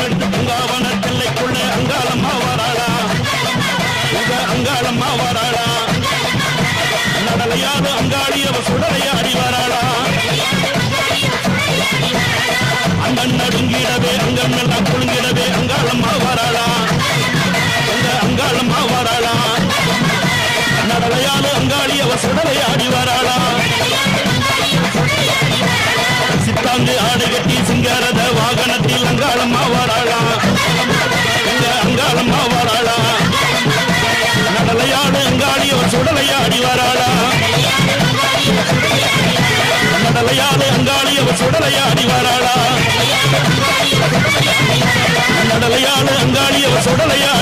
எடுத்து பூங்காவன கிள்ளைக்குள்ள அங்காளம்மா வராளா உங்க அங்காளம்மா வராளா நடலையாத அங்காளி அவ சுடலையாடி வராளா அங்கன் நடுங்கிடவே அங்கன் நல்லா குழுங்கிடவே அங்காளம்மா வராளா உங்க அங்காளம்மா வராளா நடலையாத அங்காளி அவ சுடலையாடி வராளா சித்தாங்கு ஆடு கட்டி சிங்காரத வாழா எங்க அங்காளம்மா வாழாளா நடலையாடு அங்காளியோ சுடலையாடி வராளா நடலையாடு அங்காளியோ சுடலையாடி வராளா நடலையாடு அங்காளியோ சுடலையா